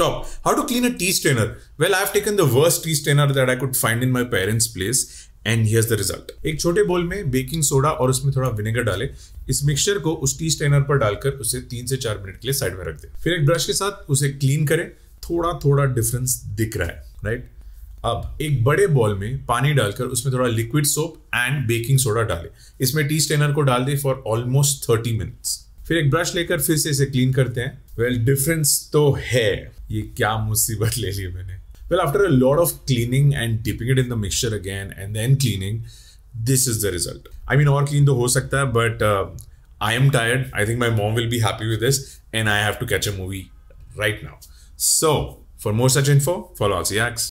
Stop. How to clean a tea strainer? Well, I've taken the worst tea strainer that I could find in my parents' place and here's the result एक छोटे बोल में baking soda और उसमें थोड़ा vinegar डाले। इस mixture को उस टी स्टेनर पर डालकर उसे तीन से चार मिनट के लिए साइड में रख दे। फिर एक ब्रश के साथ उसे क्लीन करें। थोड़ा थोड़ा डिफरेंस दिख रहा है राइट अब एक बड़े बॉल में पानी डालकर उसमें थोड़ा liquid soap and baking soda डाले। इसमें टी स्टेनर को डाल दे फॉर ऑलमोस्ट थर्टी मिनट्स फिर एक ब्रश लेकर फिर से इसे क्लीन करते हैं। वेल well, डिफरेंस तो है। ये क्या मुसीबत ले ली मैंने। Well after a lot of cleaning and dipping it in the mixture again and then cleaning this is the result I mean और क्लीन तो हो सकता है but I am tired I think my mom will be happy with this and I have to catch a movie for more such for follow follow RCX.